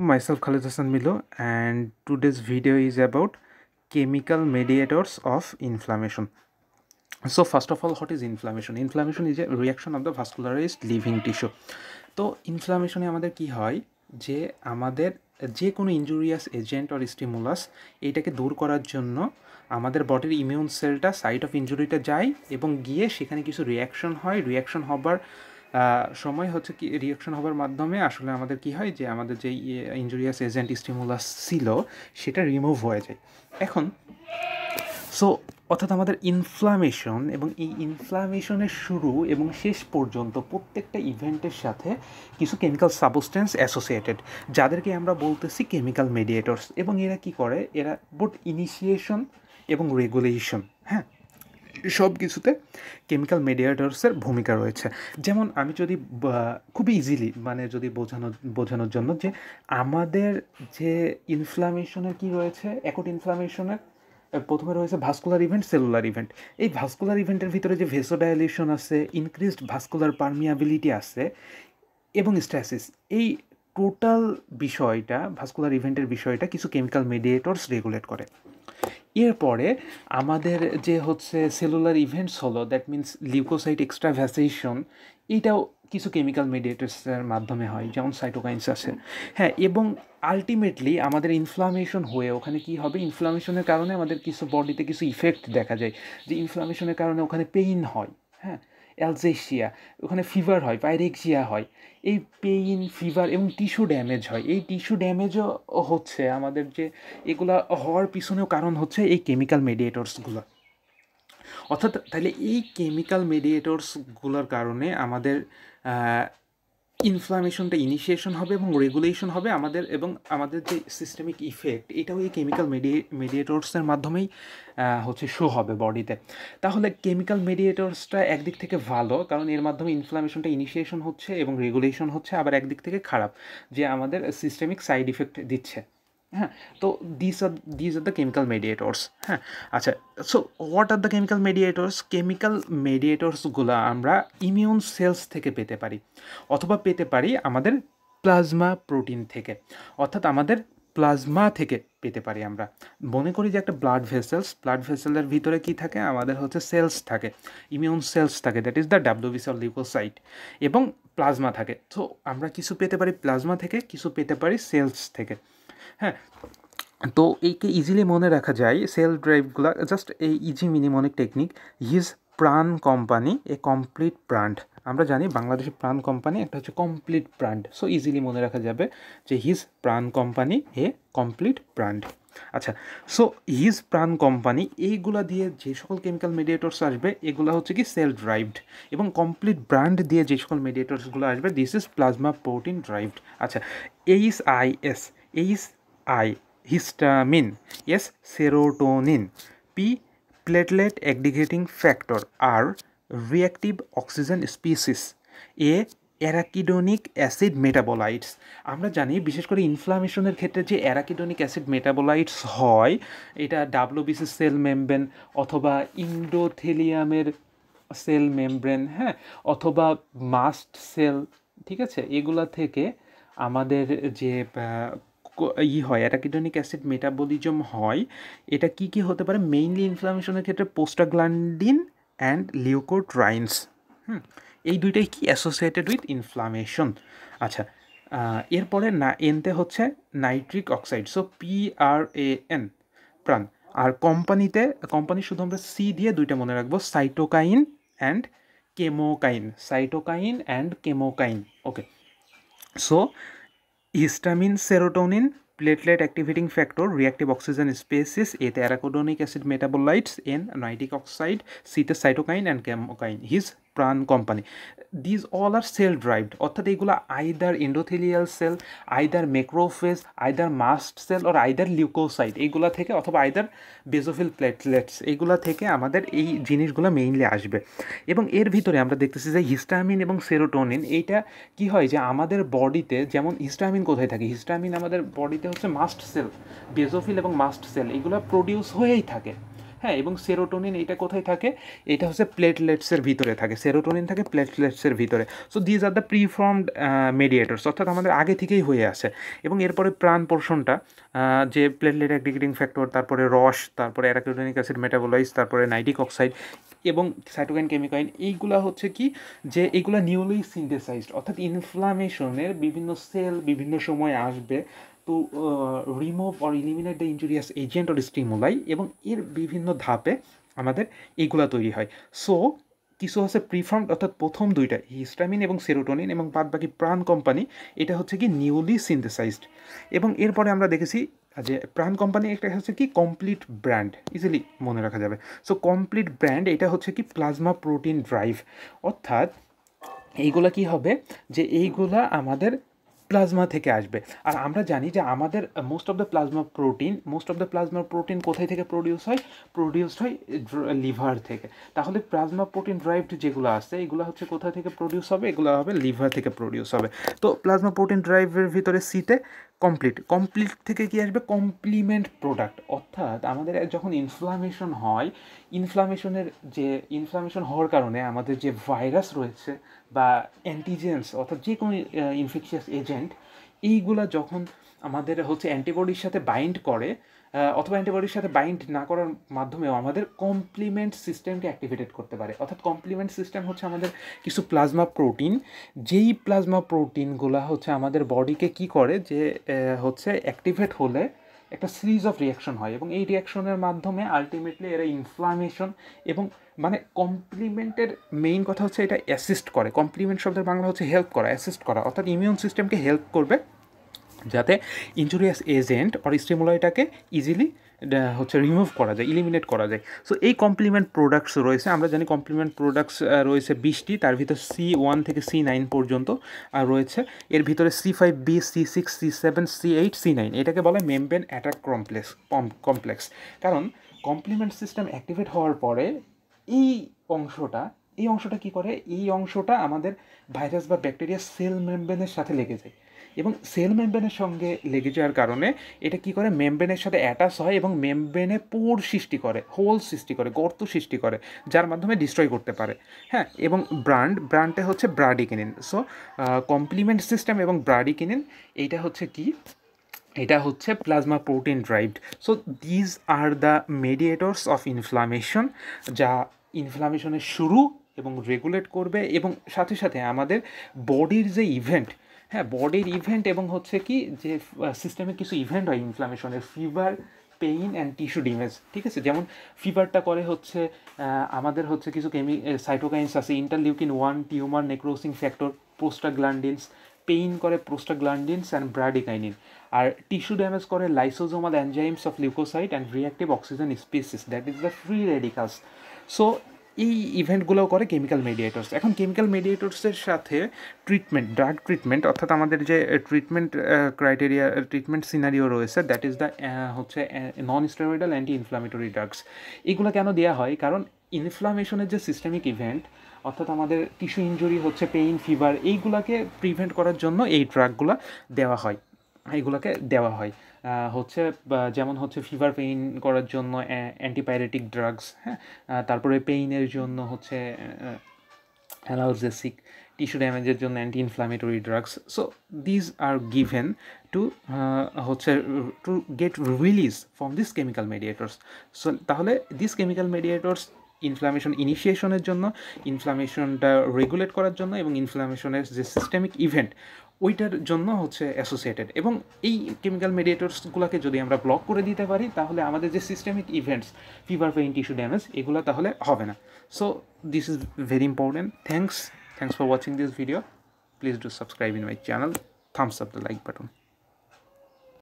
myself Khalid Hassan Milo and today's video is about chemical mediators of inflammation. So first of all what is inflammation? Inflammation is a reaction of the vascularized living tissue. তো ইনফ্লামেশনে আমাদের কি হয় যে আমাদের যে কোনো injurious agent or stimulus এইটাকে দূর করার জন্য আমাদের বডির ইমিউন সেলটা সাইট অফ ইঞ্জুরিটা যায় এবং গিয়ে সেখানে কিছু রিয়াকশন হয় রিয়াকশন হবার সময় হচ্ছে কি রিয়াকশন হবার মাধ্যমে আসলে আমাদের কি হয় যে, আমাদের যে ইঞ্জুরিয়াস এজেন্ট স্টিমুলাস ছিল, সেটা রিমুভ হয়ে যায়। এখন সো অর্থাৎ আমাদের ইনফ্লামেশন এবং এই ইনফ্লামেশনের শুরু এবং শেষ পর্যন্ত প্রত্যেকটা ইভেন্টের সাথে কিছু কেমিক্যাল সাবস্টেন্স অ্যাসোসিয়েটেড যাদেরকে আমরা বলতেছি কেমিক্যাল মেডিয়েটরস এবং এরা কি করে? এরা বোট ইনিশিয়েশন এবং রেগুলেশন হ্যাঁ? সব কিছুতে কেমিক্যাল মেডিয়েটার্সের ভূমিকা রয়েছে। যেমন আমি যদি খুবই ইজিলি মানে যদি বোঝানো, বোঝানোর জন্য যে আমাদের যে ইনফ্লামেশনের কি রয়েছে অ্যাকুট ইনফ্লামেশনের প্রথমে রয়েছে ভাস্কুলার ইভেন্ট সেলুলার ইভেন্ট এই ভাস্কুলার ইভেন্টের ভিতরে যে ভেসোডাইলেশন আছে ইনক্রিজড ভাস্কুলার পারমিয়াবিলিটি আছে এবং স্ট্যাসিস এই টোটাল বিষয়টা ভাস্কুলার ইভেন্টের বিষয়টা কিছু কেমিক্যাল মেডিয়েটরস রেগুলেট করে। এরপরে আমাদের যে হচ্ছে সেলুলার ইভেন্টস হলো দ্যাট মিন্স লিউকোসাইট এক্সট্রাভ্যাসেশন এইটাও কিছু কেমিক্যাল মেডিয়েটার্সের মাধ্যমে হয়, যেমন সাইটোকাইন্স আছে। হ্যাঁ এবং আলটিমেটলি আমাদের ইনফ্লামেশন হয়ে, ওখানে কি হবে? ইনফ্লামেশনের কারণে আমাদের কিছু বডিতে কিছু ইফেক্ট দেখা যায়। যে ইনফ্লামেশনের কারণে ওখানে পেইন হয় হ্যাঁ? অ্যালজেশিয়া, ওখানে ফিভার হয় পাইরেক্সিয়া হয়, এই পেইন ফিভার এবং টিস্যু ড্যামেজ হয়। এই টিস্যু ড্যামেজও হচ্ছে আমাদের যে এগুলা হওয়ার পিছনেও কারণ হচ্ছে এই কেমিক্যাল মেডিয়েটরসগুলো অর্থাৎ তাহলে এই কেমিক্যাল মেডিয়েটরসগুলোর কারণে আমাদের ইনফ্লামেশনটা ইনিশিয়েশন হবে এবং রেগুলেশন হবে আমাদের এবং আমাদের যে সিস্টেমিক ইফেক্ট এটাও এই কেমিক্যাল মেডিয়ে মেডিয়েটরসের মাধ্যমেই হচ্ছে শো হবে বডিতে তাহলে কেমিক্যাল মেডিয়েটরসটা একদিক থেকে ভালো, কারণ এর মাধ্যমে ইনফ্লামেশনটা ইনিশিয়েশন হচ্ছে এবং রেগুলেশন হচ্ছে, আবার একদিক থেকে খারাপ, যে আমাদের সিস্টেমিক সাইড ইফেক্ট দিচ্ছে। হ্যাঁ তো this are this are the chemical mediators হ্যাঁ আচ্ছা so what are the chemical mediators chemical মেডিয়েটর্সগুলো আমরা ইমিউন সেলস থেকে পেতে পারি, অথবা পেতে পারি আমাদের প্লাজমা প্রোটিন থেকে, অর্থাৎ আমাদের প্লাজমা থেকে পেতে পারি আমরা। মনে করি যে একটা ব্লাড ভেসেলস ব্লাড ভেসেলের ভিতরে কি থাকে? আমাদের হচ্ছে সেলস থাকে ইমিউন সেলস থাকে that is the WBC or leukocyte এবং প্লাজমা থাকে। তো আমরা কিছু পেতে পারি প্লাজমা থেকে, কিছু পেতে পারি সেলস থেকে। হ্যাঁ তো এইকে ইজিলি মনে রাখা যায় সেল ড্রাইভগুলো জাস্ট এই easy mnemonic technique his Pran company a complete brand আমরা জানি বাংলাদেশের প্রাণ কোম্পানি একটা হচ্ছে কমপ্লিট ব্র্যান্ড সো ইজিলি মনে রাখা যাবে যে his Pran company a complete brand আচ্ছা সো হিজ প্রাণ কোম্পানি এইগুলা দিয়ে যে সকল কেমিক্যাল মেডিয়েটর্স আসবে, এগুলো হচ্ছে কি সেল ড্রাইভড এবং কমপ্লিট ব্র্যান্ড দিয়ে যে সকল মেডিয়েটর্সগুলো আসবে this is plasma protein derived আচ্ছা H I S H I histamine S serotonin P platelet aggregating factor R reactive oxygen species A arachidonic acid metabolites আমরা জানি, বিশেষ করে ইনফ্লামেশনের ক্ষেত্রে যে অ্যারাকিডোনিক অ্যাসিড মেটাবোলাইটস হয়, এটা ডাব্লোবিসি সেল মেমব্রেন অথবা ইন্ডোথেলিয়ামের সেল মেমব্রেন হ্যাঁ? অথবা মাস্ট সেল ঠিক আছে? এগুলা থেকে আমাদের যে ই হয় অ্যারাকিডোনিক অ্যাসিড মেটাবলিজম হয়, এটা কি কি হতে পারে? মেইনলি ইনফ্লামেশনের ক্ষেত্রে পোস্টাগ্লান্ডিন অ্যান্ড লিউকোট্রাইন্স হুম, এই দুইটাই কি অ্যাসোসিয়েটেড উইথ ইনফ্লামেশন আচ্ছা এরপরে না, এনতে হচ্ছে nitric oxide so P R A N Pran. আর কোম্পানিতে, কোম্পানি শুধু আমরা সি দিয়ে দুইটা মনে রাখব cytokine and chemokine cytokine and chemokine okay so histamine serotonin platelet activating factor reactive oxygen species eth acid metabolites and nitric oxide c the cytokine and chemokine his Pran company. These all are cell derived অর্থাৎ এইগুলো either endothelial cell either macrophage either mast cell or either leukocyte এইগুলা থেকে অথবা either basophil platelets এইগুলা থেকে আমাদের এই জিনিসগুলো মেইনলি আসবে। এবং এর ভিতরে আমরা দেখতেছি যে হিস্টামিন এবং সেরোটোনিন এইটা কি হয় যে আমাদের বডিতে যেমন হিস্টামিন কোথায় থাকে? হিস্টামিন আমাদের বডিতে হচ্ছে মাস্ট সেল বেজোফিল এবং মাস্ট সেল এগুলো প্রডিউস হয়েই থাকে। হ্যাঁ এবং সেরোটোনিন এটা কোথায় থাকে? এটা হচ্ছে প্লেটলেটসের ভিতরে থাকে। সেরোটোনিন থাকে প্লেটলেটসের ভিতরে। So these are the preformed mediators অর্থাৎ আমাদের আগে থেকেই হয়ে আসে এবং এরপরে প্রাণ পোর্শনটা যে প্লেটলেট অ্যাগ্রিগেটিং ফ্যাক্টর তারপরে রস, তারপরে অ্যারাকিউটোনিক অ্যাসিড মেটাবোলাইজ তারপরে নাইট্রিক অক্সাইড এবং সাইটোকাইন কেমিকাইন এইগুলা হচ্ছে কি? যে এইগুলা নিউলি সিনথেসাইজড অর্থাৎ ইনফ্লামেশনের বিভিন্ন সেল বিভিন্ন সময় আসবে to remove or eliminate the injurious agent or stimuli এবং এর বিভিন্ন ধাপে আমাদের এইগুলা তৈরি হয়। সো কিছু হচ্ছে প্রিফর্ম অর্থাৎ প্রথম দুইটা হিস্টামিন এবং সেরোটোনিন এবং বাদ বাকি প্রাণ কোম্পানি এটা হচ্ছে কি নিউলি সিনথেসাইজড এবং এরপরে আমরা দেখেছি যে প্রাণ কোম্পানি একটা হচ্ছে কি কমপ্লিট ব্র্যান্ড ইজিলি মনে রাখা যাবে। সো কমপ্লিট ব্র্যান্ড এটা হচ্ছে কি প্লাজমা প্রোটিন ড্রাইভ অর্থাৎ এইগুলা কি হবে? যে এইগুলা আমাদের প্লাজমা থেকে আসবে। আর আমরা জানি যে আমাদের most of the plasma protein most of the plasma protein কোথায় থেকে প্রডিউস হয়? প্রডিউসড হয় লিভার থেকে। তাহলে প্লাজমা প্রোটিন ড্রাইভড যেগুলো আছে, এগুলো হচ্ছে কোথা থেকে প্রডিউস হবে? এগুলো হবে লিভার থেকে প্রডিউস হবে। তো প্লাজমা প্রোটিন ড্রাইভের ভিতরে সিতে কমপ্লিট কমপ্লিট থেকে কি আসবে? কমপ্লিমেন্ট প্রোডাক্ট অর্থাৎ আমাদের যখন ইনফ্লামেশন হয় ইনফ্লামেশনের যে ইনফ্লামেশন হওয়ার কারণে আমাদের যে ভাইরাস রয়েছে বা অ্যান্টিজেন্স অর্থাৎ যে কোনো ইনফেকশিয়াস এজেন্ট এইগুলা যখন আমাদের হচ্ছে অ্যান্টিবডির সাথে বাইন্ড করে অথবা অ্যান্টিবডির সাথে বাইন্ড না করার মাধ্যমেও আমাদের কমপ্লিমেন্ট সিস্টেমকে অ্যাক্টিভেটেড করতে পারে। অর্থাৎ কমপ্লিমেন্ট সিস্টেম হচ্ছে আমাদের কিছু প্লাজমা প্রোটিন যেই প্লাজমা প্রোটিনগুলো হচ্ছে আমাদের বডিকে কি করে? যে হচ্ছে অ্যাক্টিভেট হলে একটা সিরিজ অফ রিয়াকশন হয় এবং এই রিয়াকশনের মাধ্যমে আলটিমেটলি এরা ইনফ্লামেশন এবং মানে কমপ্লিমেন্টের মেইন কথা হচ্ছে এটা অ্যাসিস্ট করে। কমপ্লিমেন্ট শব্দের বাংলা হচ্ছে হেল্প করা অ্যাসিস্ট করা। অর্থাৎ ইমিউন সিস্টেমকে হেল্প করবে যাতে ইঞ্জুরিয়াস এজেন্ট অর স্টিমুলাইটাকে ইজিলি হচ্ছে রিমুভ করা যায় ইলিমিনেট করা যায়। সো এই কমপ্লিমেন্ট প্রোডাক্টস রয়েছে, আমরা জানি কমপ্লিমেন্ট প্রোডাক্টস রয়েছে বিশটি, তার ভিতর সি ওয়ান থেকে সি নাইন পর্যন্ত রয়েছে। এর ভিতরে C five B C six C seven C eight C nine এটাকে বলে মেমবেন অ্যাটাক কমপ্লেক্স কমপ্লেক্স কারণ কমপ্লিমেন্ট সিস্টেম অ্যাক্টিভেট হওয়ার পরে এই অংশটা এই অংশটা কি করে? এই অংশটা আমাদের ভাইরাস বা ব্যাকটেরিয়া সেল মেমব্রেনের সাথে লেগে যায়। এবং সেল মেমব্রেনের সঙ্গে লেগে যাওয়ার কারণে এটা কি করে? মেমব্রেনের সাথে অ্যাটাচ হয় এবং মেমব্রেনে পোর সৃষ্টি করে হোল সৃষ্টি করে, গর্ত সৃষ্টি করে, যার মাধ্যমে ডিস্ট্রয় করতে পারে। হ্যাঁ এবং ব্র্যান্ড ব্র্যান্ডে হচ্ছে ব্রাডিকিনিন সো কমপ্লিমেন্ট সিস্টেম এবং ব্রাডিকিনিন এইটা হচ্ছে কি? এটা হচ্ছে plasma protein derived so these are the mediators of inflammation যা ইনফ্লামেশনের শুরু এবং রেগুলেট করবে এবং সাথে সাথে আমাদের বডির যে ইভেন্ট হ্যাঁ বডির ইভেন্ট এবং হচ্ছে কি যে সিস্টেমে কিছু ইভেন্ট হয় ইনফ্লামেশনের fever pain and tissue damage ঠিক আছে? যেমন ফিভারটা করে হচ্ছে আমাদের হচ্ছে কিছু কেমি সাইটোকাইন্স আছে interleukin one tumor necrosis factor prostaglandins pain করে প্রোস্টাগ্লান্ডিনস অ্যান্ড ব্রাডিকাইনিন আর টিস্যু ড্যামেজ করে lysosomal enzymes of leukocyte and reactive oxygen species that is the free radicals so এই ইভেন্টগুলোও করে কেমিক্যাল মেডিয়েটর্স এখন কেমিক্যাল মেডিয়েটর্সের সাথে ট্রিটমেন্ট ড্রাগ ট্রিটমেন্ট অর্থাৎ আমাদের যে ট্রিটমেন্ট ক্রাইটেরিয়া ট্রিটমেন্ট সিনারিও রয়েছে দ্যাট ইজ দ্য হচ্ছে non steroidal anti inflammatory drugs এগুলো কেন দেওয়া হয়? কারণ ইনফ্লামেশনের যে সিস্টেমিক ইভেন্ট অর্থাৎ আমাদের টিস্যু ইঞ্জুরি হচ্ছে পেইন ফিভার এইগুলাকে প্রিভেন্ট করার জন্য এই ড্রাগগুলো দেওয়া হয়। এইগুলোকে দেওয়া হয়। হচ্ছে যেমন হচ্ছে ফিভার পেইন করার জন্য অ্যান্টিবায়োটিক ড্রাগস হ্যাঁ? তারপরে পেইনের জন্য হচ্ছে অ্যালালজেসিক টিস্যু ড্যামেজের জন্য anti inflammatory drugs so these are given to হচ্ছে to get release from this chemical mediators so তাহলে দিস কেমিক্যাল মেডিয়েটর্স ইনফ্লামেশন ইনিশিয়েশনের জন্য ইনফ্লামেশনটা রেগুলেট করার জন্য এবং ইনফ্লামেশনের যে সিস্টেমিক ইভেন্ট ওইটার জন্য হচ্ছে অ্যাসোসিয়েটেড এবং এই কেমিক্যাল মেডিয়েটরসগুলোকে যদি আমরা ব্লক করে দিতে পারি, তাহলে আমাদের যে systemic events fever pain tissue damage এগুলো তাহলে হবে না। So this is very important thanks thanks for watching this video please do subscribe in my channel thumbs up the like button